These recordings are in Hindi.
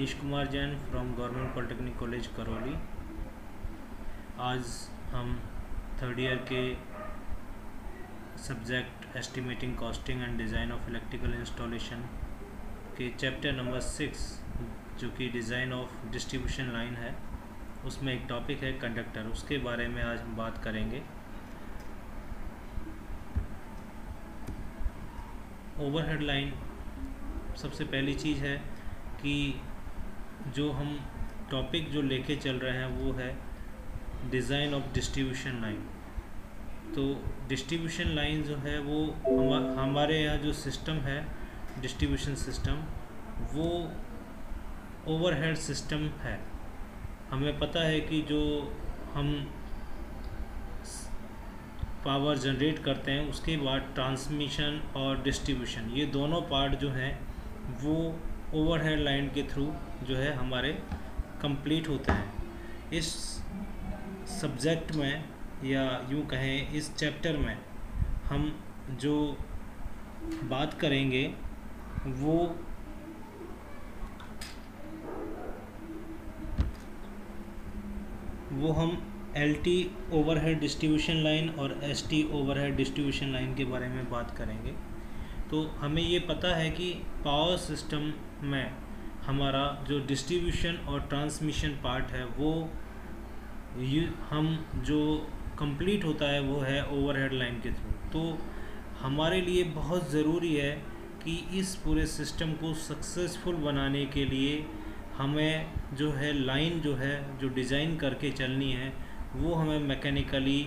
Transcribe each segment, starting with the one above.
Niche Kumar Jain from government polytechnic college Karauli. आज हम थर्ड ईयर के subject estimating costing and design of electrical installation के चैप्टर नंबर सिक्स जो कि डिज़ाइन ऑफ़ डिस्ट्रीब्यूशन लाइन है, उसमें एक टॉपिक है कंडक्टर उसके बारे में आज हम बात करेंगे। ओवरहेड लाइन सबसे पहली चीज़ है कि जो हम टॉपिक जो लेके चल रहे हैं वो है डिज़ाइन ऑफ़ डिस्ट्रीब्यूशन लाइन तो डिस्ट्रीब्यूशन लाइन जो है वो हम, हमारे यहाँ जो सिस्टम है डिस्ट्रीब्यूशन सिस्टम वो ओवरहेड सिस्टम है. हमें पता है कि जो हम पावर जनरेट करते हैं, उसके बाद ट्रांसमिशन और डिस्ट्रीब्यूशन ये दोनों पार्ट जो हैं, वो ओवरहेड लाइन के थ्रू जो है हमारे कंप्लीट होते हैं। इस सब्जेक्ट में या यूँ कहें, इस चैप्टर में हम जो बात करेंगे, वो वो हम L T overhead distribution line और S T overhead distribution line के बारे में बात करेंगे। तो हमें ये पता है कि पावर सिस्टम में हमारा जो डिस्ट्रीब्यूशन और ट्रांसमिशन पार्ट है, वो हम जो कंप्लीट होता है, वो है ओवरहेड लाइन के थ्रू तो हमारे लिए बहुत ज़रूरी है कि इस पूरे सिस्टम को सक्सेसफुल बनाने के लिए हमें जो है लाइन जो है, जो डिज़ाइन करके चलनी है, वो हमें मैकेनिकली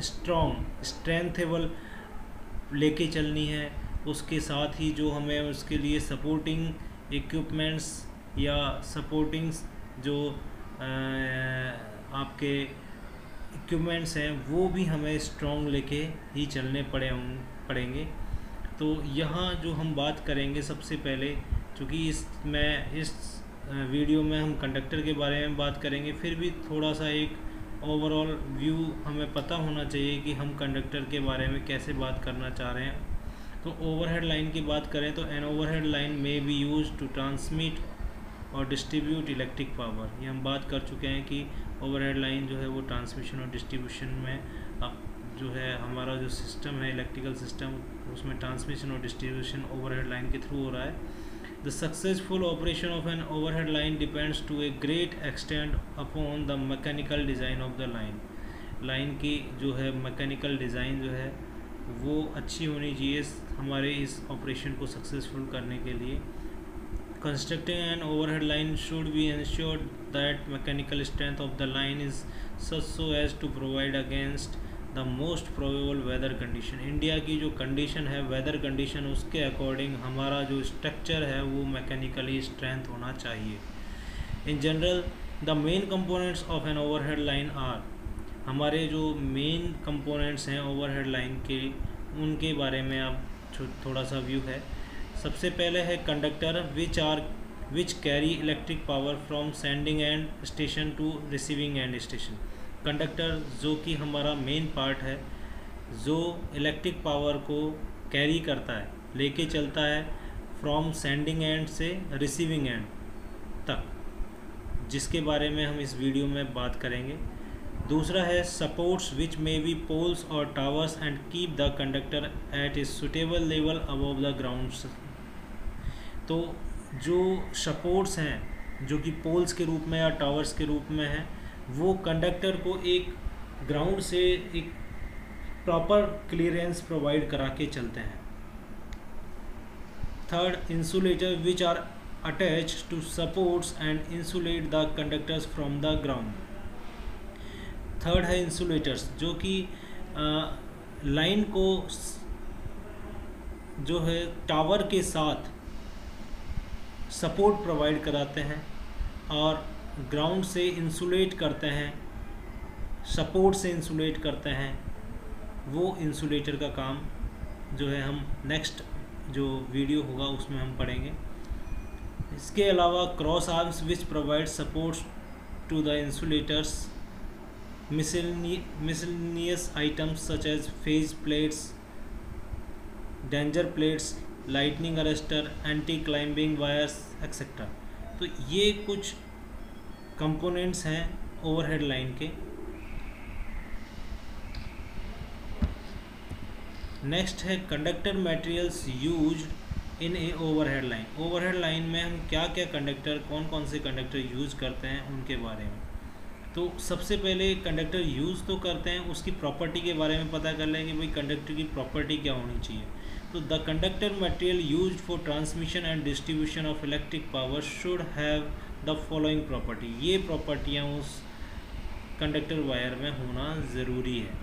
स्ट्रॉन्ग स्ट्रेंथेबल लेके चलनी है। उसके साथ ही जो हमें उसके लिए सपोर्टिंग इक्विपमेंट्स या सपोर्टिंग जो आपके इक्विपमेंट्स हैं, वो भी हमें स्ट्रॉन्ग लेके ही चलने पड़े पड़ेंगे। तो यहाँ जो हम बात करेंगे सबसे पहले, चूँकि इस, मैं इस वीडियो में हम कंडक्टर के बारे में बात करेंगे, फिर भी थोड़ा सा एक ओवरऑल व्यू हमें पता होना चाहिए कि हम कंडक्टर के बारे में कैसे बात करना चाह रहे हैं। तो ओवरहेड लाइन की बात करें तो एन ओवरहेड लाइन में बी यूज़ टू ट्रांसमिट और डिस्ट्रीब्यूट इलेक्ट्रिक पावर ये हम बात कर चुके हैं कि ओवरहेड लाइन जो है वो ट्रांसमिशन और डिस्ट्रीब्यूशन में अब जो है हमारा जो सिस्टम है इलेक्ट्रिकल सिस्टम उसमें ट्रांसमिशन और डिस्ट्रीब्यूशन ओवरहेड लाइन के थ्रू हो रहा है the successful operation of an overhead line depends to a great extent upon the mechanical design of the line. Line की जो है मैकेनिकल डिज़ाइन जो है वो अच्छी होनी चाहिए हमारे इस ऑपरेशन को सक्सेसफुल करने के लिए। Constructing an overhead line should be ensured that mechanical strength of the line is such so as to provide against the most probable weather condition India की जो कंडीशन है वेदर कंडीशन उसके अकॉर्डिंग हमारा जो स्ट्रक्चर है, वो मैकेनिकली स्ट्रेंथ होना चाहिए। In general the main components of an overhead line are हमारे जो मेन कंपोनेंट्स हैं ओवरहेड लाइन के, उनके बारे में आप थोड़ा सा व्यू है। सबसे पहले है conductor which are which carry electric power from sending end station to receiving end station conductor जो कि हमारा मेन पार्ट है, जो इलेक्ट्रिक पावर को कैरी करता है, लेके चलता है फ्रॉम सेंडिंग एंड से रिसीविंग एंड तक। जिसके बारे में हम इस वीडियो में बात करेंगे। दूसरा है supports which may be poles और towers and keep the conductor at a suitable level above the ground तो जो सपोर्ट्स हैं, जो कि पोल्स के रूप में या टावर्स के रूप में हैं, वो कंडक्टर को एक ग्राउंड से एक प्रॉपर क्लियरेंस प्रोवाइड करा के चलते हैं। Third insulator which are attach to supports and insulate the conductors from the ground third है इंसुलेटर्स, जो कि लाइन को जो है टावर के साथ सपोर्ट प्रोवाइड कराते हैं और ग्राउंड से इंसुलेट करते हैं, सपोर्ट से इंसुलेट करते हैं, वो इंसुलेटर का काम जो है हम नेक्स्ट जो वीडियो होगा उसमें हम पढ़ेंगे। इसके अलावा cross arms which provide supports to the insulators items such as phase plates danger plates lightning arrester anti climbing wires etcetera तो ये कुछ कंपोनेंट्स हैं ओवरहेड लाइन के। नेक्स्ट है conductor materials use in a overhead line overhead line में हम क्या क्या कंडक्टर कौन कौन से कंडक्टर यूज़ करते हैं, उनके बारे में। तो सबसे पहले कंडक्टर यूज़ तो करते हैं, उसकी प्रॉपर्टी के बारे में पता कर लेंगे भाई कंडक्टर की प्रॉपर्टी क्या होनी चाहिए। तो the conductor material use for transmission and distribution of electric power should have the following property ये प्रॉपर्टियाँ उस कंडक्टर वायर में होना ज़रूरी है।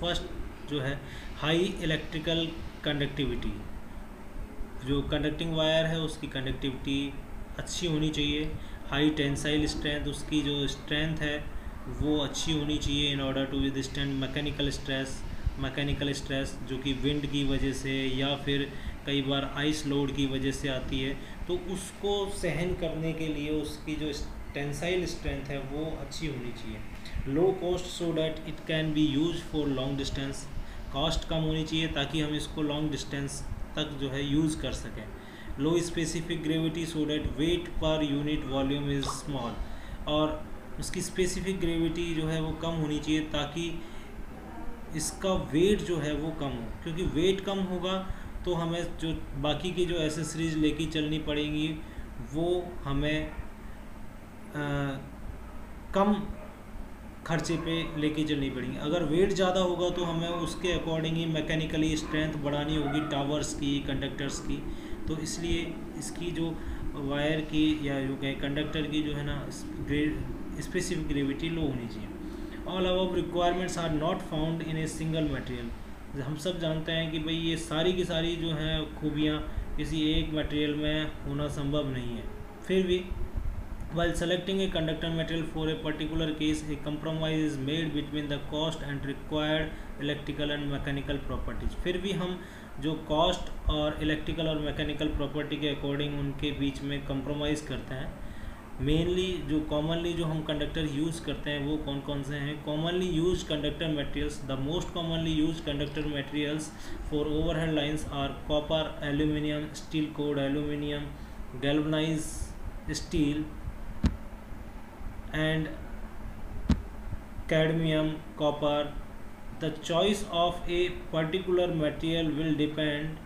फ़र्स्ट जो है हाई इलेक्ट्रिकल कंडक्टिविटी जो कंडक्टिंग वायर है, उसकी कंडक्टिविटी अच्छी होनी चाहिए। हाई टेंसाइल स्ट्रेंथ उसकी जो स्ट्रेंथ है, वो अच्छी होनी चाहिए in order to withstand mechanical stress mechanical stress जो कि विंड की वजह से या फिर कई बार आइस लोड की वजह से आती है। तो उसको सहन करने के लिए उसकी जो टेंसाइल स्ट्रेंथ है, वो अच्छी होनी चाहिए। Low cost so that it can be use for long distance cost कम होनी चाहिए ताकि हम इसको लॉन्ग डिस्टेंस तक जो है यूज़ कर सकें। Low specific gravity so that weight per unit volume is small और उसकी स्पेसिफिक ग्रेविटी जो है वो कम होनी चाहिए ताकि इसका वेट जो है वो कम हो। क्योंकि वेट कम होगा तो हमें जो बाकी की जो एसेसरीज लेके चलनी पड़ेंगी वो हमें आ, कम खर्चे पे लेके चलनी पड़ेंगी। अगर वेट ज़्यादा होगा तो हमें उसके अकॉर्डिंग ही मैकेनिकली स्ट्रेंथ बढ़ानी होगी टावर्स की कंडक्टर्स की। तो इसलिए इसकी जो वायर की या जो कहें कंडक्टर की जो है ना स्पेसिफिक ग्रेविटी लो होनी चाहिए। All above requirements are not found in a single material हम सब जानते हैं कि भाई ये सारी की सारी जो हैं खूबियाँ किसी एक मटेरियल में होना संभव नहीं है। फिर भी while selecting a conductor material for a particular case a compromise is made between the cost and required electrical and mechanical properties फिर भी हम जो कॉस्ट और इलेक्ट्रिकल और मैकेनिकल प्रॉपर्टी के अकॉर्डिंग उनके बीच में compromise करते हैं। मेनली जो कॉमनली जो हम कंडक्टर यूज़ करते हैं, वो कौन कौन से हैं? Commonly use conductor materials the most commonly use conductor materials for overhead lines are copper aluminium steel cored aluminium galvanised steel and cadmium, copper the choice of a particular material will depend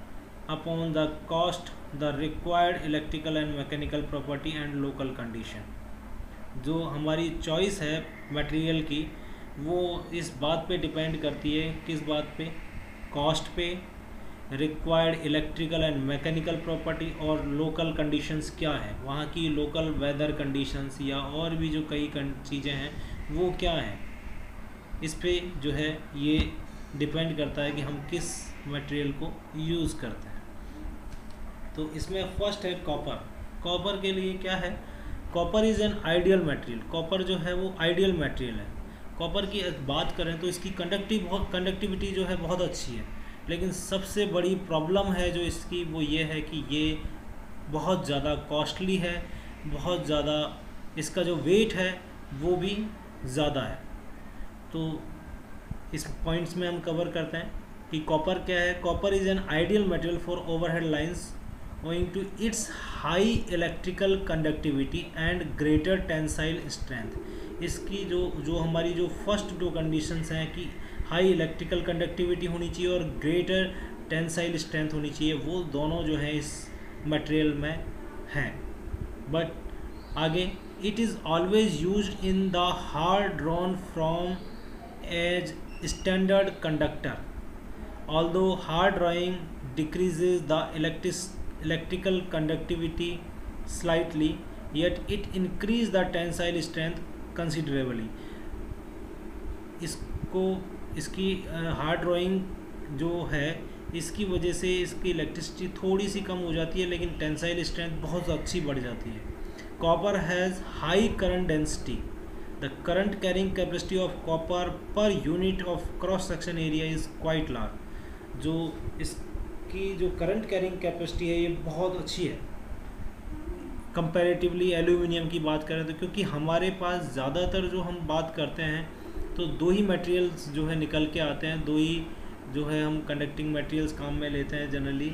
upon the cost the required electrical and mechanical property and local condition जो हमारी चॉइस है मटेरियल की वो इस बात पे डिपेंड करती है किस बात पे कॉस्ट पे required electrical and mechanical property और लोकल कंडीशंस क्या है वहाँ की लोकल वेदर कंडीशंस या और भी जो कई चीज़ें हैं वो क्या हैं इस पर जो है ये डिपेंड करता है कि हम किस मटेरियल को यूज़ करते हैं। तो इसमें फ़र्स्ट है कॉपर कॉपर के लिए क्या है? Copper is an ideal material copper जो है वो आइडियल मटेरियल है। कॉपर की बात करें तो इसकी कंडक्टिव कंडक्टिविटी जो है बहुत अच्छी है। लेकिन सबसे बड़ी प्रॉब्लम है जो इसकी वो ये है कि ये बहुत ज़्यादा कॉस्टली है, बहुत ज़्यादा इसका जो वेट है वो भी ज़्यादा है। तो इस पॉइंट्स में हम कवर करते हैं कि कॉपर क्या है? Copper is an ideal material for overhead lines owing to its high electrical conductivity and greater tensile strength इसकी जो जो हमारी जो फ़र्स्ट दो कंडीशंस हैं कि हाई इलेक्ट्रिकल कंडक्टिविटी होनी चाहिए और ग्रेटर टेंसाइल स्ट्रेंथ होनी चाहिए, वो दोनों जो है इस मटेरियल में हैं। बट आगे it is always use in the hard drawn from as standard conductor although hard drawing decreases the electric electrical conductivity slightly yet it increase the tensile strength considerably इसको, इसकी हार्ड ड्राइंग जो है, इसकी वजह से इसकी इलेक्ट्रिसिटी थोड़ी सी कम हो जाती है, लेकिन टेंसाइल स्ट्रेंथ बहुत अच्छी बढ़ जाती है। Copper has high current density the current carrying capacity of copper per unit of cross section area is quite large जो इसकी जो करंट कैरिंग कैपेसिटी है, ये बहुत अच्छी है। कंपेरेटिवली एल्यूमिनियम की बात करें तो क्योंकि हमारे पास ज़्यादातर जो हम बात करते हैं तो दो ही मटेरियल्स जो है निकल के आते हैं। दो ही जो है हम कंडक्टिंग मटेरियल्स काम में लेते हैं जनरली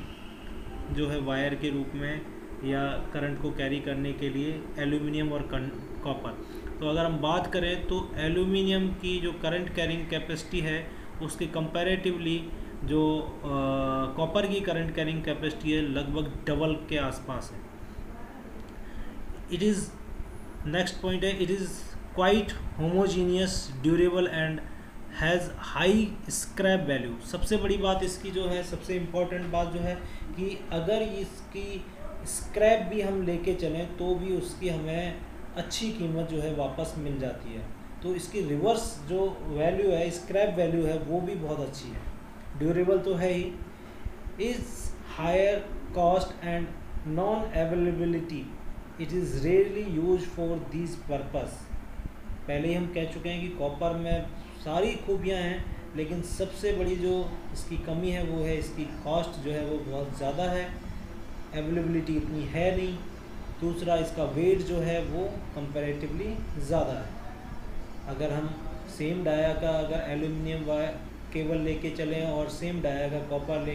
जो है वायर के रूप में या करंट को कैरी करने के लिए एल्यूमिनियम और कॉपर तो अगर हम बात करें तो एल्यूमिनियम की जो करंट कैरिंग कैपेसिटी है, उसके कंपैरेटिवली जो कॉपर की करंट कैरिंग कैपेसिटी है, लगभग डबल के आसपास है। इट इज़ नेक्स्ट पॉइंट है it is quite homogeneous durable and has high scrap value सबसे बड़ी बात इसकी जो है, सबसे इम्पोर्टेंट बात जो है कि अगर इसकी स्क्रैप भी हम लेके चलें तो भी उसकी हमें अच्छी कीमत जो है वापस मिल जाती है। तो इसकी रिवर्स जो वैल्यू है स्क्रैप वैल्यू है, वो भी बहुत अच्छी है। ड्यूरेबल तो है ही। Is higher cost and non availability it is rarely use for this purpose पहले ही हम कह चुके हैं कि कॉपर में सारी खूबियाँ हैं, लेकिन सबसे बड़ी जो इसकी कमी है, वो है इसकी कॉस्ट जो है, वो बहुत ज़्यादा है। अवेलेबिलिटी इतनी है नहीं। दूसरा इसका वेट जो है वो कंपैरेटिवली ज़्यादा है। अगर हम सेम डाया का अगर एल्यूमिनियम वायर केबल लेके चलें और सेम डाया का कॉपर ले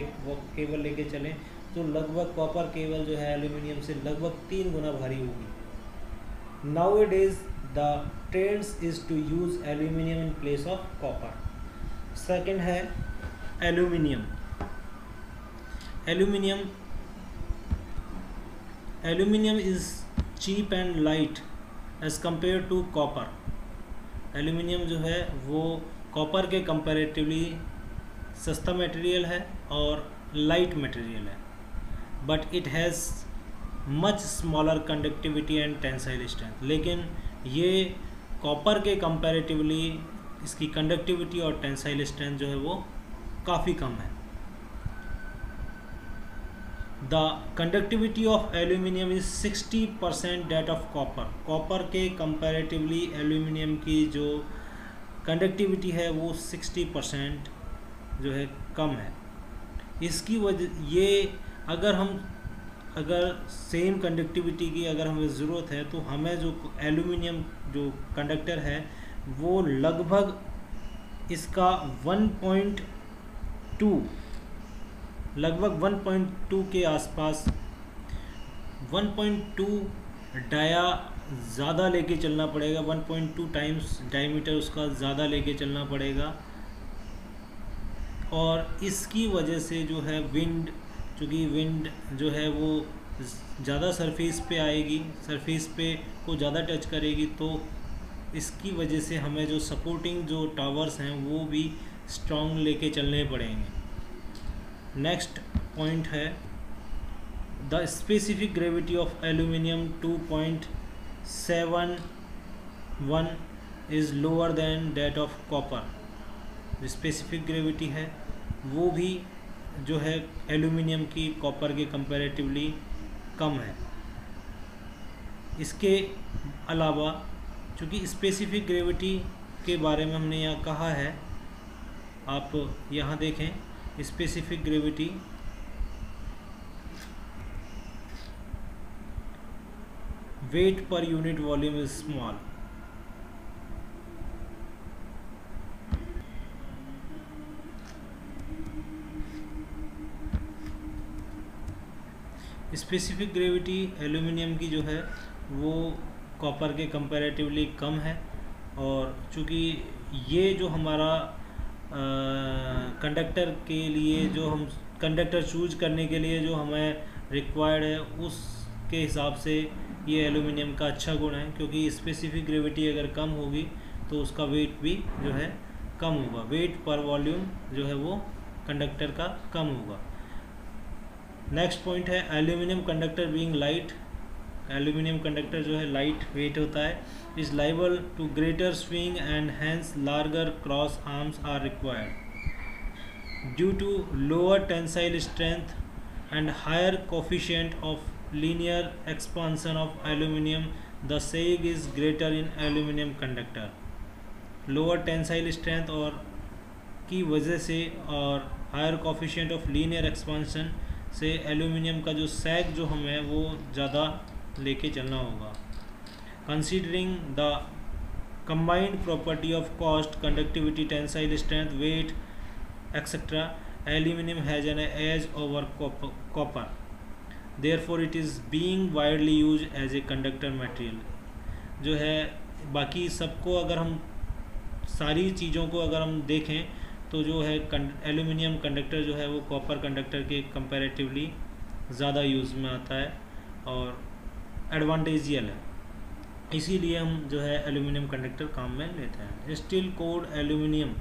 केबल लेके चलें तो लगभग कॉपर केबल जो है एल्यूमिनियम से लगभग तीन गुना भारी होगी। Now it is the trends is to use aluminium in place of copper second है aluminium aluminium aluminium is cheap and light as compare to copper aluminium जो है, वो कॉपर के कंपैरेटिवली सस्ता मटेरियल है और लाइट मटेरियल है। But it has much smaller conductivity and tensile strength लेकिन ये कॉपर के कंपैरेटिवली इसकी कंडक्टिविटी और टेंसाइल स्ट्रेंथ जो है, वो काफ़ी कम है। The conductivity of aluminium is 60 percent that of copper copper के कंपैरेटिवली एल्यूमिनियम की जो कंडक्टिविटी है वो 60 परसेंट जो है कम है। इसकी वजह, ये अगर हम, अगर सेम कंडक्टिविटी की अगर हमें ज़रूरत है तो हमें जो एल्यूमिनियम जो कंडक्टर है वो लगभग इसका 1.2 लगभग 1.2 के आसपास 1.2 डाया ज़्यादा लेके चलना पड़ेगा 1.2 टाइम्स डायमीटर उसका ज़्यादा लेके चलना पड़ेगा। और इसकी वजह से जो है विंड चूँकि विंड जो है वो ज़्यादा सरफेस पे आएगी सरफेस पे को ज़्यादा टच करेगी तो इसकी वजह से हमें जो सपोर्टिंग जो टावर्स हैं वो भी स्ट्रॉन्ग लेके चलने पड़ेंगे। नेक्स्ट पॉइंट है the specific gravity of aluminium 2.71 is lower than that of copper. जो स्पेसिफिक ग्रेविटी है, वो भी जो है एल्यूमिनियम की कॉपर के कंपैरेटिवली कम है। इसके अलावा चूँकि स्पेसिफिक ग्रेविटी के बारे में हमने यहाँ कहा है, आप यहाँ देखें। Specific gravity weight per unit volume is small. Specific gravity aluminium की जो है, वो कॉपर के कंपैरेटिवली कम है और चूँकि ये जो हमारा कंडक्टर के लिए जो हम कंडक्टर चूज़ करने के लिए जो हमें रिक्वायर्ड है, उसके हिसाब से ये एलुमिनियम का अच्छा गुण है, क्योंकि स्पेसिफिक ग्रेविटी अगर कम होगी तो उसका वेट भी जो है कम होगा। वेट पर वॉल्यूम जो है वो कंडक्टर का कम होगा। नेक्स्ट पॉइंट है aluminium conductor being light aluminium conductor जो है लाइट वेट होता है। Is liable to greater swing and hence larger cross arms are required due to lower tensile strength and higher coefficient of linear expansion of aluminium the sag is greater in aluminium conductor lower tensile strength और की वजह से और higher coefficient of linear expansion से एल्यूमिनियम का जो सेग जो हमें वो ज़्यादा लेके चलना होगा। Considering the combined property of cost, conductivity, tensile strength, weight etc aluminum has an edge over copper. Therefore it is being widely use as a conductor material जो है, बाकी सबको अगर हम सारी चीज़ों को अगर हम देखें तो जो है एल्यूमिनियम कंडक्टर जो है, वो कॉपर कंडक्टर के कंपैरेटिवली ज़्यादा यूज़ में आता है। और एडवांटेजियल है। इसीलिए हम जो है एल्यूमिनियम कंडक्टर काम में लेते हैं। स्टील कोड एल्यूमिनियम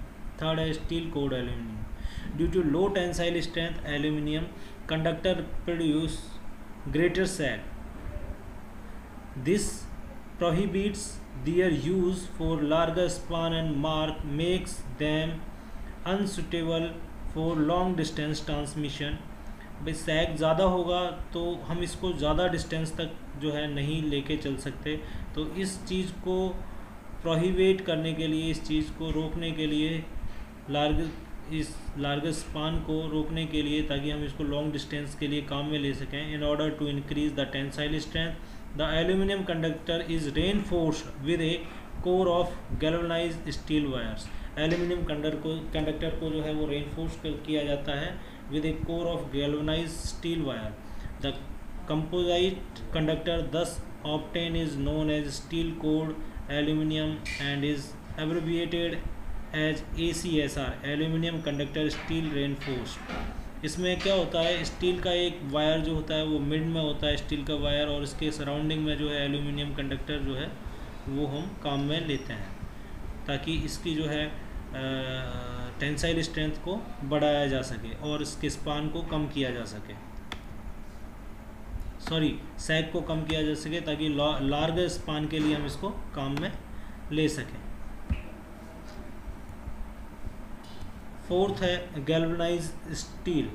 थर्ड है steel cored aluminium due to low tensile strength aluminium conductor produce greater sag this prohibits their use for larger span and mark, makes them unsuitable for long distance transmission भाई सैग ज़्यादा होगा तो हम इसको ज़्यादा डिस्टेंस तक जो है नहीं लेके चल सकते। तो इस चीज़ को प्रोहिबिट करने के लिए, इस चीज़ को रोकने के लिए, लार्ग, इस लार्गेस्ट स्पान को रोकने के लिए ताकि हम इसको लॉन्ग डिस्टेंस के लिए काम में ले सकें। In order to increase the tensile strength the aluminium conductor is reinforce with a core of galvanised steel wires aluminium कंडर को कंडक्टर को जो है वो रेनफोर्स किया जाता है। With a core of galvanized steel wire. The composite conductor thus obtained is known as steel cord aluminum and is abbreviated as A C S R aluminium conductor steel reinforced इसमें क्या होता है? स्टील का एक वायर जो होता है, वो मिड में होता है, स्टील का वायर, और इसके सराउंडिंग में जो है एल्यूमिनियम कंडक्टर जो है, वो हम काम में लेते हैं। ताकि इसकी जो है टेंसाइल स्ट्रेंथ को बढ़ाया जा सके और इसके स्पान को कम किया जा सके। सॉरी, सैग को कम किया जा सके ताकि लार्ज स्पान के लिए हम इसको काम में ले सकें। फोर्थ है galvanised steel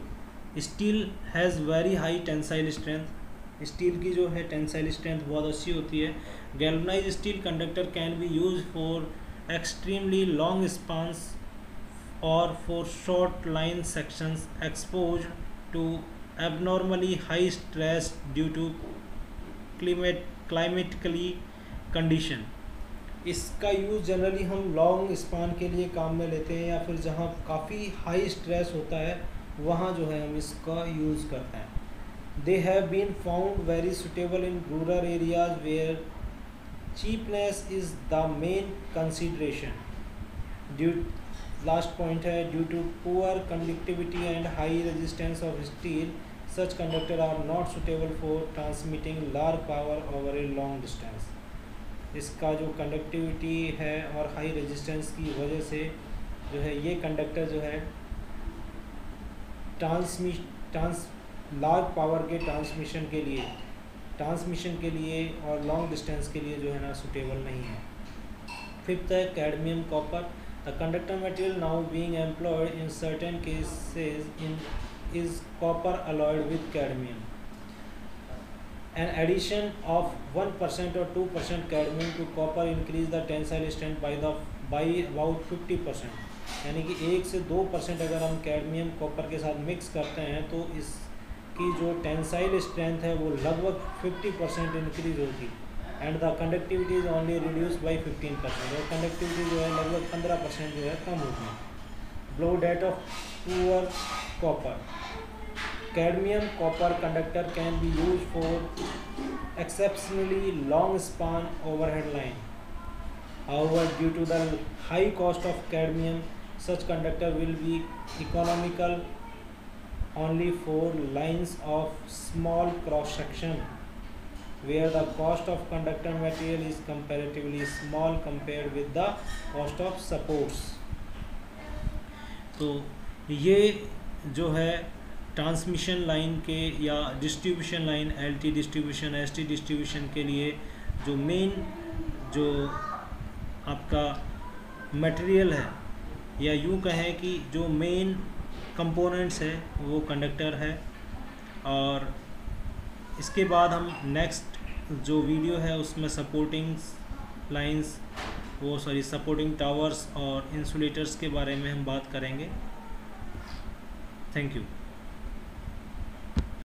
steel has very high tensile strength steel की जो है टेंसाइल स्ट्रेंथ बहुत अच्छी होती है। Galvanised steel conductor can be use for extremely long spans और for short line sections expose to abnormally high stress due to climate climatically condition. इसका यूज़ जनरली हम लॉन्ग स्पान के लिए काम में लेते हैं या फिर जहाँ काफ़ी हाई स्ट्रेस होता है, वहाँ जो है हम इसका यूज़ करते हैं। They have been found very suitable in rural areas where cheapness is the main consideration due last point है due to poor conductivity and high resistance of steel such conductor are not suitable for transmitting large power over a long distance इसका जो कंडक्टिविटी है और हाई रेजिस्टेंस की वजह से जो है, ये कंडक्टर जो है ट्रांसमि ट्रांस लार्ज पावर के ट्रांसमिशन के लिए ट्रांसमिशन के लिए और लॉन्ग डिस्टेंस के लिए जो है ना सुटेबल नहीं है। फिफ्थ है cadmium copper now being employed in certain cases in is copper alloyed with cadmium an addition of one percent और two percent cadmium to copper increase the tensile strength by the by about fifty percent यानी कि एक से दो परसेंट अगर हम कैडमियम कॉपर के साथ मिक्स करते हैं तो इसकी जो टेंसाइल स्ट्रेंथ है वो लगभग 50 परसेंट इंक्रीज होगी। And the conductivity is only reduce by 15 percent और कंडक्टिविटी जो है लगभग 15 परसेंट जो है कम होगी। Below that of poor copper cadmium copper conductor can be use for exceptionally long span overhead line However, due to the high cost of cadmium, such conductor will be economical only four lines of small cross section. Where the cost of conductor material is comparatively small compared with the cost of supports. तो ये जो है ट्रांसमिशन लाइन के या distribution line LT distribution ST distribution के लिए जो मेन जो आपका मटेरियल है, या यूँ कहें कि जो मेन कंपोनेंट्स है, वो कंडक्टर है और इसके बाद हम नेक्स्ट जो वीडियो है उसमें सपोर्टिंग लाइंस वो सॉरी सपोर्टिंग टावर्स और इंसुलेटर्स के बारे में हम बात करेंगे। Thank you